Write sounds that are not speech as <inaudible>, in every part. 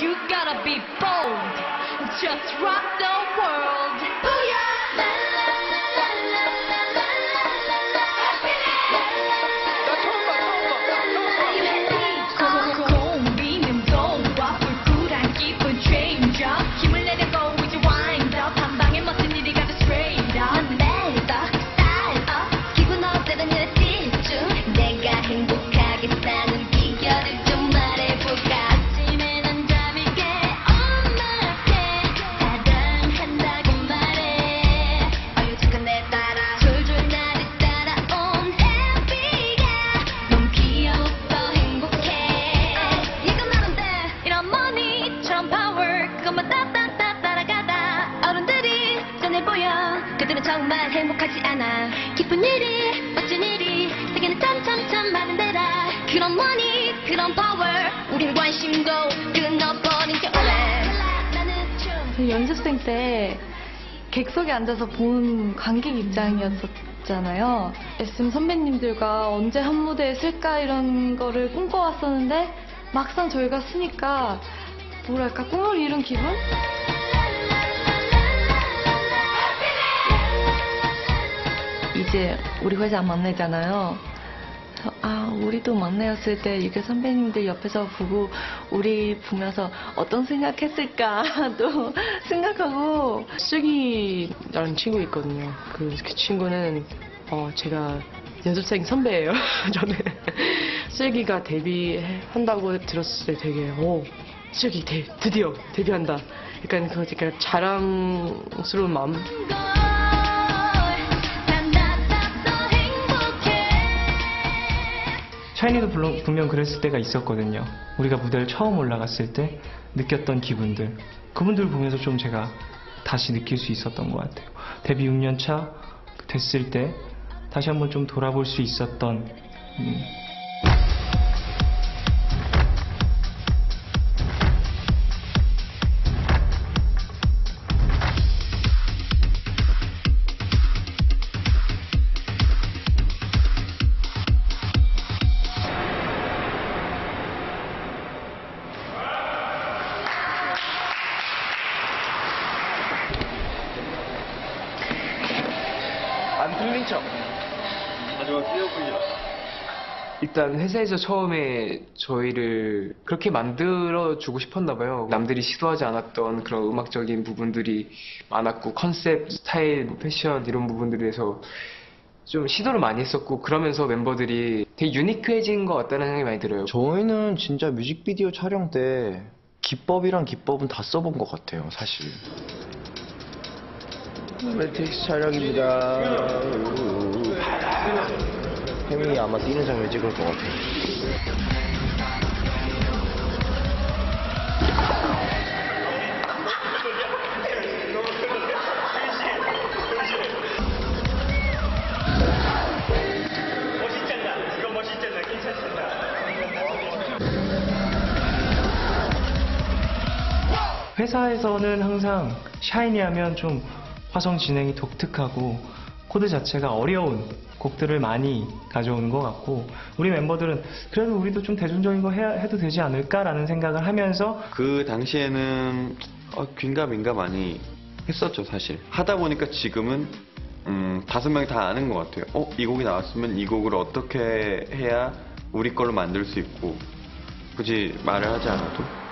You gotta be bold. Just rock the world. 연습생 때 객석에 앉아서 본 관객 입장이었잖아요. SM 선배님들과 언제 한 무대에 쓸까 이런 거를 꿈꿔왔었는데 막상 저희가 쓰니까 뭐랄까 꿈을 이룬 기분? 이제 우리 회사 막내잖아요. 아, 우리도 막내였을 때 이렇게 선배님들 옆에서 보고 우리 보면서 어떤 생각했을까 <laughs> 또 생각하고 슬기라는 친구 있거든요. 그, 그 친구는 어, 제가 연습생 선배예요. <laughs> 저는 슬기가 데뷔한다고 들었을 때 되게 오 슬기 데, 드디어 데뷔한다. 약간 그 약간 자랑스러운 마음. 샤이니도 분명 그랬을 때가 있었거든요. 우리가 무대를 처음 올라갔을 때 느꼈던 기분들. 그분들 보면서 좀 제가 다시 느낄 수 있었던 것 같아요. 데뷔 6년 차 됐을 때 다시 한번 좀 돌아볼 수 있었던 음, 안 틀린 척. 일단 회사에서 처음에 저희를 그렇게 만들어 주고 싶었나 봐요. 남들이 시도하지 않았던 그런 음악적인 부분들이 많았고 컨셉, 스타일, 패션 이런 부분들에서 좀 시도를 많이 했었고 그러면서 멤버들이 되게 유니크해진 것 같다는 생각이 많이 들어요. 저희는 진짜 뮤직비디오 촬영 때 기법이랑 기법은 다 써본 것 같아요, 사실. 매트릭스 촬영입니다. 혜민이 아마 뛰는 장면 찍을 것 같아요. 회사에서는 항상 샤이니 하면 좀 화성 진행이 독특하고 코드 자체가 어려운 곡들을 많이 가져오는 것 같고 우리 멤버들은 그래도 우리도 좀 대중적인 거 해야, 해도 되지 않을까라는 생각을 하면서 그 당시에는 어, 긴가민가 많이 했었죠 사실 하다 보니까 지금은 음, 다섯 명이 다 아는 것 같아요 어? 이 곡이 나왔으면 이 곡을 어떻게 해야 우리 걸로 만들 수 있고 굳이 말을 하지 않아도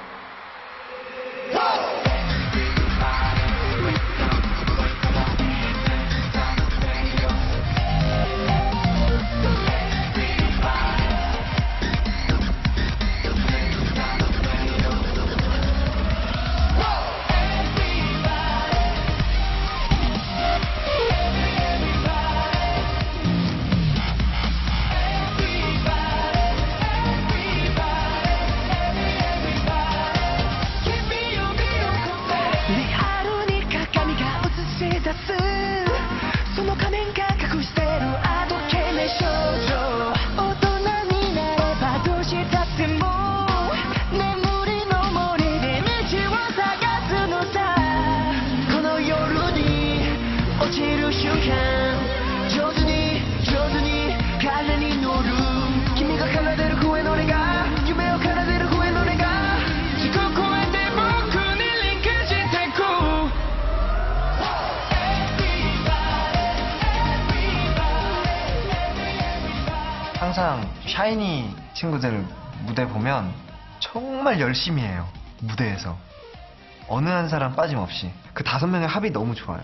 항상 샤이니 친구들 무대 보면 정말 열심히 해요. 무대에서. 어느 한 사람 빠짐없이. 그 다섯 명의 합이 너무 좋아요.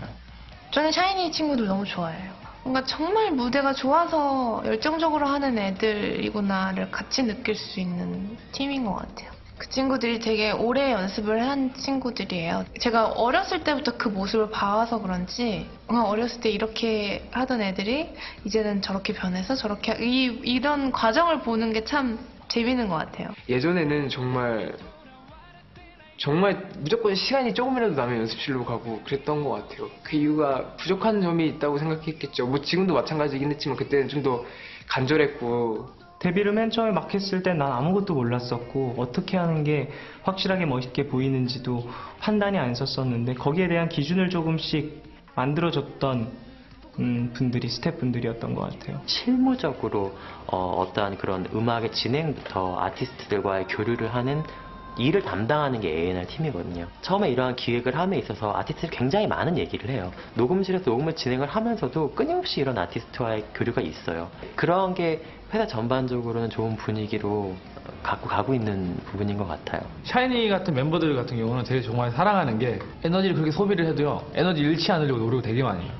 저는 샤이니 친구들 너무 좋아해요. 뭔가 정말 무대가 좋아서 열정적으로 하는 애들이구나를 같이 느낄 수 있는 팀인 것 같아요. 그 친구들이 되게 오래 연습을 한 친구들이에요. 제가 어렸을 때부터 그 모습을 봐와서 그런지 어렸을 때 이렇게 하던 애들이 이제는 저렇게 변해서 저렇게 이, 이런 과정을 보는 게 참 재밌는 것 같아요. 예전에는 정말 정말 무조건 시간이 조금이라도 나면 연습실로 가고 그랬던 것 같아요. 그 이유가 부족한 점이 있다고 생각했겠죠. 뭐 지금도 마찬가지긴 했지만 그때는 좀 더 간절했고 데뷔를 맨 처음에 막 했을 땐 난 아무것도 몰랐었고 어떻게 하는 게 확실하게 멋있게 보이는지도 판단이 안 섰었는데 거기에 대한 기준을 조금씩 만들어줬던 음, 분들이 스태프분들이었던 것 같아요. 실무적으로 어, 떠한 그런 음악의 진행부터 아티스트들과의 교류를 하는 일을 담당하는 게 A&R 팀이거든요. 처음에 이러한 기획을 함에 있어서 아티스트들이 굉장히 많은 얘기를 해요. 녹음실에서 녹음을 진행을 하면서도 끊임없이 이런 아티스트와의 교류가 있어요. 그런 게 회사 전반적으로는 좋은 분위기로 갖고 가고 있는 부분인 것 같아요. 샤이니 같은 멤버들 같은 경우는 되게 정말 사랑하는 게 에너지를 그렇게 소비를 해도요 에너지 잃지 않으려고 노력을 되게 많이 해요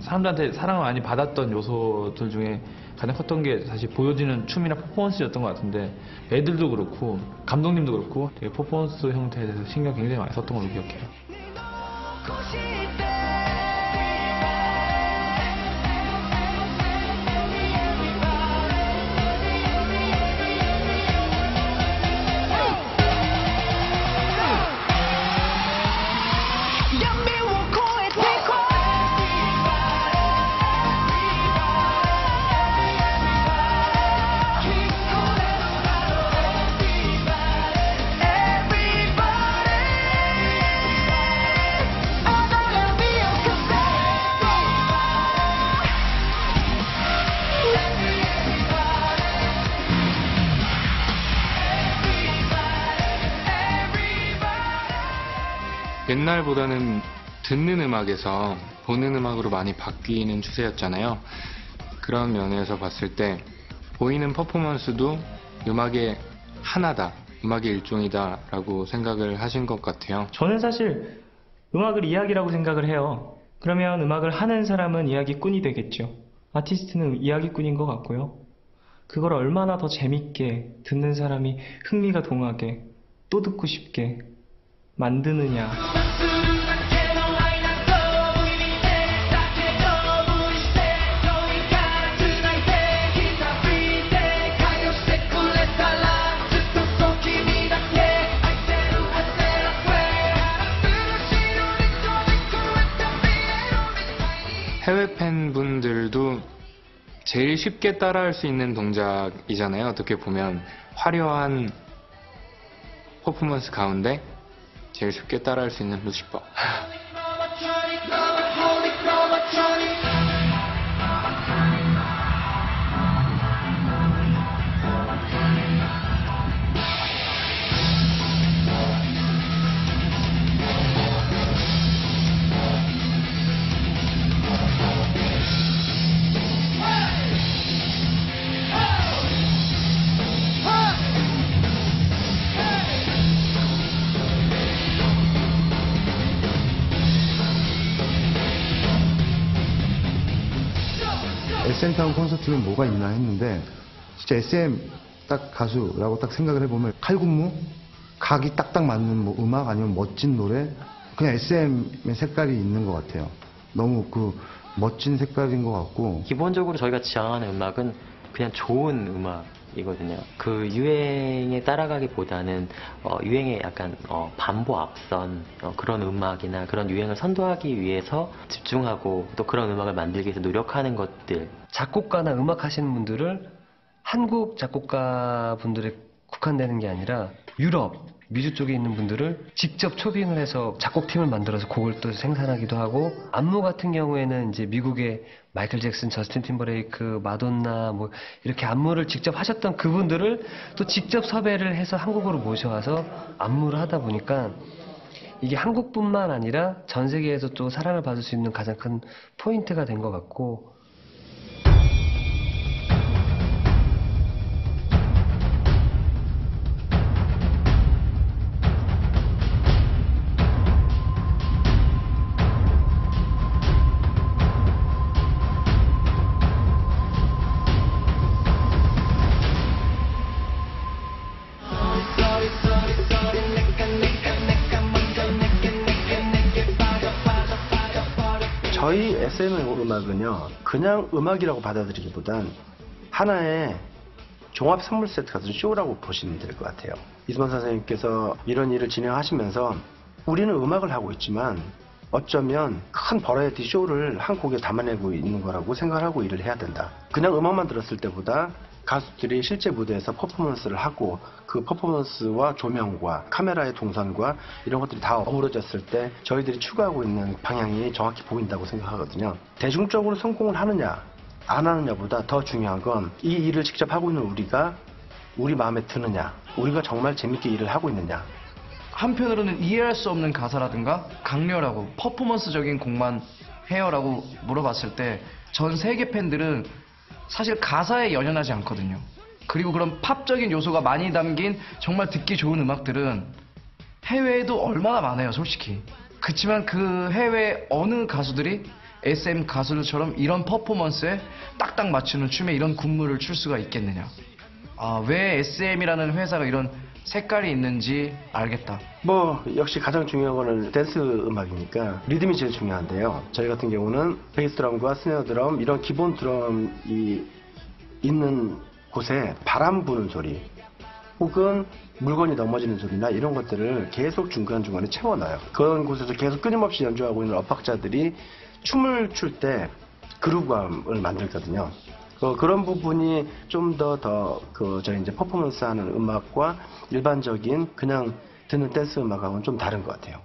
사람들한테 사랑을 많이 받았던 요소들 중에 가장 컸던 게 사실 보여지는 춤이나 퍼포먼스였던 것 같은데 애들도 그렇고 감독님도 그렇고 되게 퍼포먼스 형태에 대해서 신경 굉장히 많이 썼던 걸로 기억해요 옛날보다는 듣는 음악에서 보는 음악으로 많이 바뀌는 추세였잖아요. 그런 면에서 봤을 때 보이는 퍼포먼스도 음악의 하나다, 음악의 일종이다라고 생각을 하신 것 같아요. 저는 사실 음악을 이야기라고 생각을 해요. 그러면 음악을 하는 사람은 이야기꾼이 되겠죠. 아티스트는 이야기꾼인 것 같고요. 그걸 얼마나 더 재밌게 듣는 사람이 흥미가 동하게 또 듣고 싶게 만드느냐. 제일 쉽게 따라할 수 있는 동작이잖아요. 어떻게 보면 화려한 퍼포먼스 가운데 제일 쉽게 따라할 수 있는 루시퍼. SM타운 콘서트는 뭐가 있나 했는데 진짜 SM 딱 가수라고 딱 생각을 해보면 칼군무? 각이 딱딱 맞는 뭐 음악 아니면 멋진 노래? 그냥 SM의 색깔이 있는 것 같아요. 너무 그 멋진 색깔인 것 같고. 기본적으로 저희가 지향하는 음악은 그냥 좋은 음악 이거든요. 그 유행에 따라가기보다는 어, 유행에 약간 어, 반보 앞선 어, 그런 음악이나 그런 유행을 선도하기 위해서 집중하고 또 그런 음악을 만들기 위해서 노력하는 것들 작곡가나 음악 하시는 분들을 한국 작곡가 분들에 국한되는 게 아니라 유럽 미주 쪽에 있는 분들을 직접 초빙을 해서 작곡팀을 만들어서 곡을 또 생산하기도 하고 안무 같은 경우에는 이제 미국의 마이클 잭슨, 저스틴 팀버레이크, 마돈나 뭐 이렇게 안무를 직접 하셨던 그분들을 또 직접 섭외를 해서 한국으로 모셔와서 안무를 하다 보니까 이게 한국뿐만 아니라 전 세계에서 또 사랑을 받을 수 있는 가장 큰 포인트가 된 것 같고 SM 음악은요, 그냥 음악이라고 받아들이기보단 하나의 종합 선물 세트 같은 쇼라고 보시면 될 것 같아요. 이수만 선생님께서 이런 일을 진행하시면서 우리는 음악을 하고 있지만 어쩌면 큰 버라이어티 쇼를 한 곡에 담아내고 있는 거라고 생각하고 일을 해야 된다. 그냥 음악만 들었을 때보다 가수들이 실제 무대에서 퍼포먼스를 하고 그 퍼포먼스와 조명과 카메라의 동선과 이런 것들이 다 어우러졌을 때 저희들이 추구하고 있는 방향이 정확히 보인다고 생각하거든요. 대중적으로 성공을 하느냐 안 하느냐보다 더 중요한 건 이 일을 직접 하고 있는 우리가 우리 마음에 드느냐 우리가 정말 재밌게 일을 하고 있느냐 한편으로는 이해할 수 없는 가사라든가 강렬하고 퍼포먼스적인 곡만 해요라고 물어봤을 때 전 세계 팬들은 사실 가사에 연연하지 않거든요. 그리고 그런 팝적인 요소가 많이 담긴 정말 듣기 좋은 음악들은 해외에도 얼마나 많아요, 솔직히. 그치만 그 해외 어느 가수들이 SM 가수들처럼 이런 퍼포먼스에 딱딱 맞추는 춤에 이런 군무를 출 수가 있겠느냐. 아, 왜 SM이라는 회사가 이런 색깔이 있는지 알겠다. 뭐 역시 가장 중요한 거는 댄스 음악이니까 리듬이 제일 중요한데요. 저희 같은 경우는 베이스 드럼과 스네어 드럼 이런 기본 드럼이 있는 곳에 바람 부는 소리 혹은 물건이 넘어지는 소리나 이런 것들을 계속 중간중간에 채워놔요. 그런 곳에서 계속 끊임없이 연주하고 있는 업학자들이 춤을 출 때 그루브감을 만들거든요. 어, 그런 부분이 좀 더 더 그 저희 이제 퍼포먼스 하는 음악과 일반적인 그냥 듣는 댄스 음악하고는 좀 다른 것 같아요.